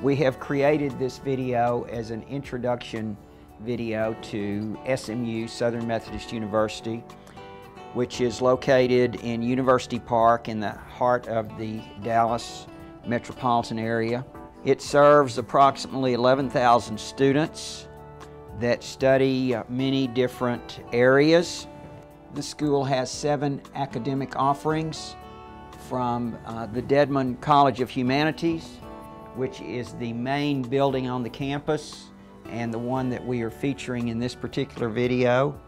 We have created this video as an introduction video to SMU, Southern Methodist University, which is located in University Park in the heart of the Dallas metropolitan area. It serves approximately 11,000 students that study many different areas. The school has seven academic offerings from uh, the Dedman College of Humanities, which is the main building on the campus and the one that we are featuring in this particular video.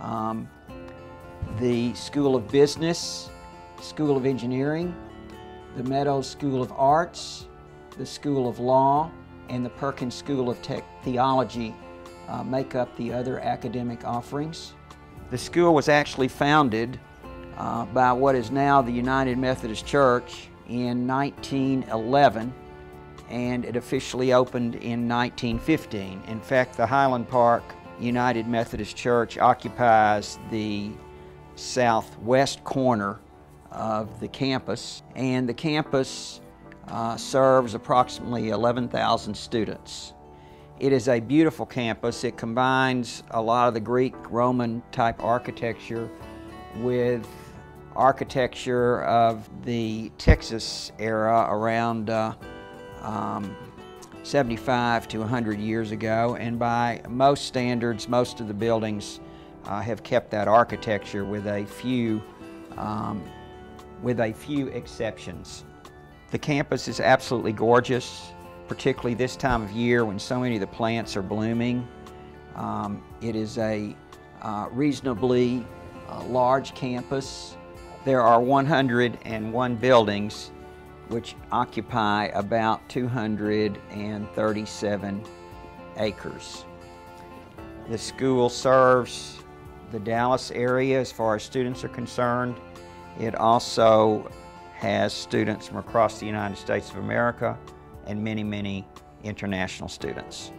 Um, the School of Business, School of Engineering, the Meadows School of Arts, the School of Law, and the Perkins School of Tech Theology uh, make up the other academic offerings. The school was actually founded uh, by what is now the United Methodist Church in 1911 and it officially opened in 1915. In fact, the Highland Park United Methodist Church occupies the southwest corner of the campus and the campus uh, serves approximately 11,000 students. It is a beautiful campus. It combines a lot of the Greek Roman type architecture with architecture of the Texas era around uh, um, 75 to 100 years ago and by most standards most of the buildings uh, have kept that architecture with a few um, with a few exceptions. The campus is absolutely gorgeous particularly this time of year when so many of the plants are blooming. Um, it is a uh, reasonably uh, large campus. There are 101 buildings which occupy about 237 acres. The school serves the Dallas area as far as students are concerned. It also has students from across the United States of America and many, many international students.